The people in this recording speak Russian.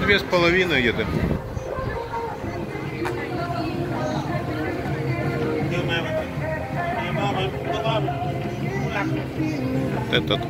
Две с половиной где-то. Tetap.